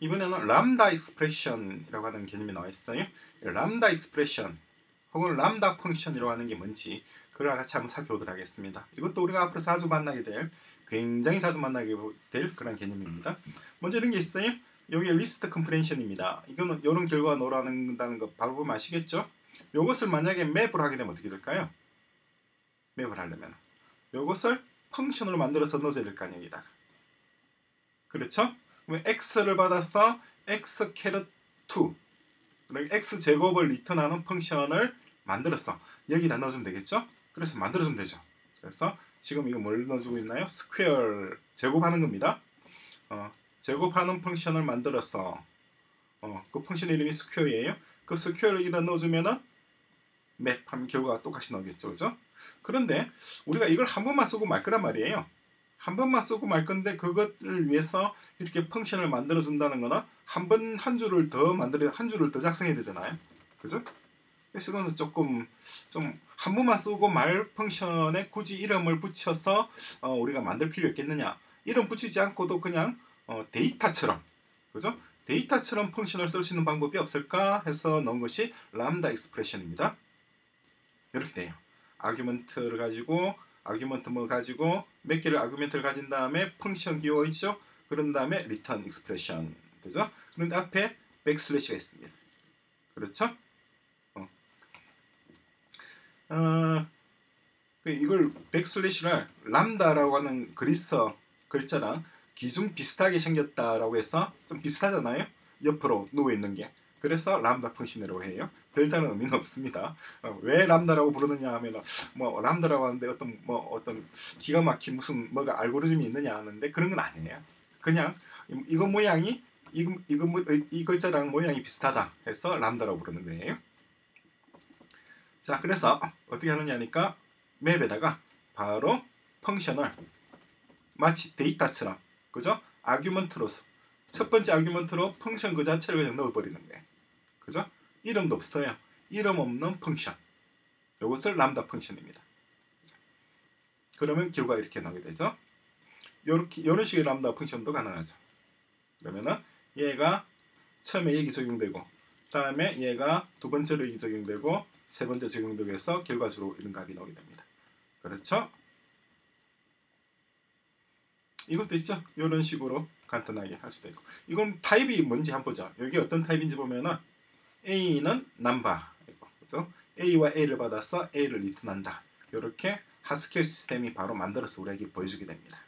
이번에는 lambda expression이라고 하는 개념이 나와 있어요. lambda expression 혹은 lambda function이라고 하는 게 뭔지 그걸 같이 한번 살펴보도록 하겠습니다. 이것도 우리가 앞으로 자주 만나게 될 굉장히 자주 만나게 될 그런 개념입니다. 먼저 이런 게 있어요. 여기 list comprehension입니다. 이거는 이런 결과가 나온다는 거 바로 보면 아시겠죠? 이것을 만약에 map을 하게 되면 어떻게 될까요? map을 하려면 이것을 function으로 만들어서 넣어줘야 될 거 아니에요. 그렇죠? X를 받아서 x caret 2 x 제곱을 return하는 function을 만들었어. 여기다 넣어주면 되겠죠? 그래서 만들어주면 되죠. 그래서 지금 이거 뭘 넣어주고 있나요? square 제곱하는 겁니다. 어, 제곱하는 function을 만들어서 어, 그 function 이름이 square예요. 그 square를 여기다 넣어주면은 map하면 결과가 똑같이 나오겠죠, 그죠? 그런데 우리가 이걸 한 번만 쓰고 말 거란 말이에요. 한 번만 쓰고 말 건데 그것을 위해서 이렇게 function을 만들어 준다는 거는 한번 한 줄을 더 만들어 한 줄을 더 작성해야 되잖아요. 그죠? 이것은 조금 좀 한 번만 쓰고 말 function에 굳이 이름을 붙여서 어, 우리가 만들 필요 있겠느냐? 이름 붙이지 않고도 그냥 어, 데이터처럼 그죠? 데이터처럼 function을 쓸 수 있는 방법이 없을까 해서 넣은 것이 lambda expression입니다. 이렇게 돼요. argument를 가지고 argument 뭐 가지고 몇 개를 argument를 가진 다음에 function 기호가 있죠. 그런 다음에 return expression 되죠. 그런데 앞에 backslash가 있습니다. 그렇죠? 어. 어, 이걸 backslash를 람다라고 하는 그리스어 글자랑 기준 비슷하게 생겼다라고 해서 좀 비슷하잖아요. 옆으로 누워 있는 게. 그래서 람다 펑션이라고 해요. 별다른 의미는 없습니다. 어, 왜 람다라고 부르느냐 하면 뭐 람다라고 하는데 어떤 뭐 어떤 기가 막힌 무슨 뭐가 알고리즘이 있느냐 하는데 그런 건 아니에요. 그냥 이거 모양이 이거 이거 이 글자랑 모양이 비슷하다 해서 람다라고 부르는 거예요. 자, 그래서 어떻게 하느냐니까 맵에다가 바로 펑션을 마치 데이터처럼 그죠? 아규먼트로서 첫 번째 아규먼트로 펑션 그 자체를 그냥 넣어버리는 거예요. 그죠? 이름도 없어요. 이름 없는 펑션. 이것을 람다 펑션입니다. 그러면 결과가 이렇게 나오게 되죠. 이렇게 이런 식의 람다 펑션도 가능하죠. 그러면은 얘가 처음에 얘기 적용되고 다음에 얘가 두 번째로 얘기 적용되고 세 번째 적용되고 해서 결과적으로 이런 값이 나오게 됩니다. 그렇죠? 이것도 있죠. 이런 식으로 간단하게 할 수도 있고 이건 타입이 뭔지 한번 보죠. 여기 어떤 타입인지 보면은 A는 남바 그죠? A와 A를 받아서 A를 리턴한다. 이렇게 하스켈 시스템이 바로 만들어서 우리에게 보여주게 됩니다.